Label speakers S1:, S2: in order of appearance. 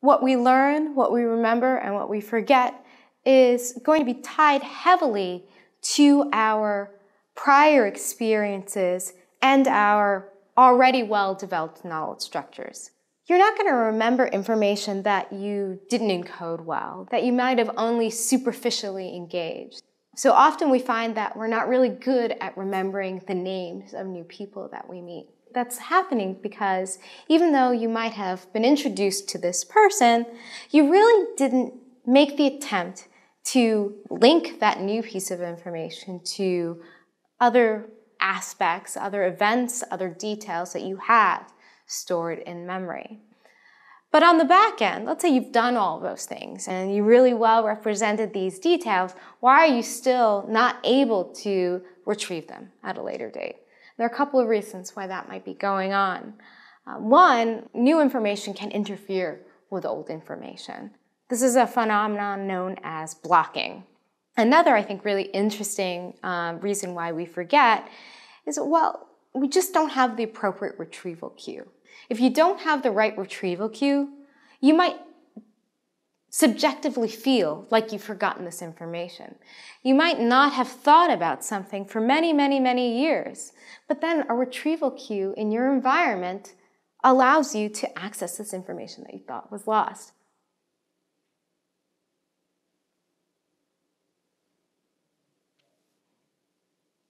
S1: What we learn, what we remember, and what we forget is going to be tied heavily to our prior experiences and our already well developed knowledge structures. You're not going to remember information that you didn't encode well, that you might have only superficially engaged. So often we find that we're not really good at remembering the names of new people that we meet. That's happening because even though you might have been introduced to this person, you really didn't make the attempt to link that new piece of information to other aspects, other events, other details that you had stored in memory. But on the back end, let's say you've done all those things and you really well represented these details, why are you still not able to retrieve them at a later date? There are a couple of reasons why that might be going on. Uh, one, new information can interfere with old information. This is a phenomenon known as blocking. Another, I think, really interesting um, reason why we forget is, well, we just don't have the appropriate retrieval cue. If you don't have the right retrieval cue, you might subjectively feel like you've forgotten this information. You might not have thought about something for many, many, many years, but then a retrieval cue in your environment allows you to access this information that you thought was lost.